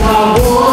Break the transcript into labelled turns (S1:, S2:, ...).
S1: my boy.